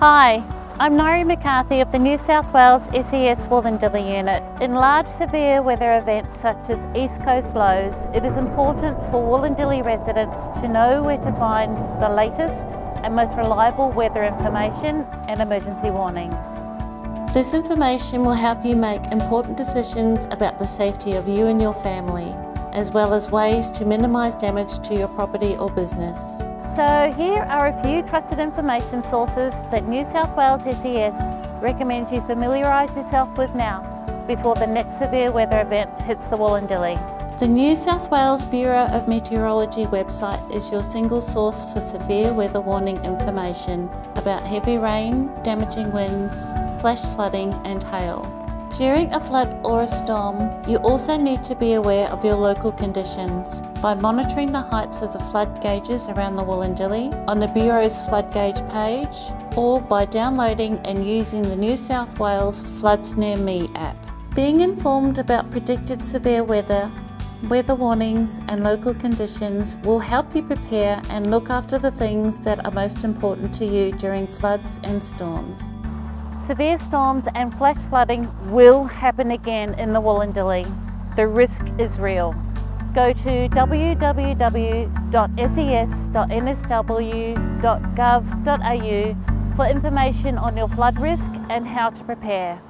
Hi, I'm Nari McCarthy of the New South Wales SES Wollondilly Unit. In large severe weather events such as East Coast lows, it is important for Wollondilly residents to know where to find the latest and most reliable weather information and emergency warnings. This information will help you make important decisions about the safety of you and your family, as well as ways to minimise damage to your property or business. So here are a few trusted information sources that New South Wales SES recommends you familiarise yourself with now before the next severe weather event hits the Wollondilly. The New South Wales Bureau of Meteorology website is your single source for severe weather warning information about heavy rain, damaging winds, flash flooding and hail. During a flood or a storm, you also need to be aware of your local conditions by monitoring the heights of the flood gauges around the Wollondilly on the Bureau's flood gauge page or by downloading and using the New South Wales Floods Near Me app. Being informed about predicted severe weather, weather warnings and local conditions will help you prepare and look after the things that are most important to you during floods and storms. Severe storms and flash flooding will happen again in the Wollondilly. The risk is real. Go to www.ses.nsw.gov.au for information on your flood risk and how to prepare.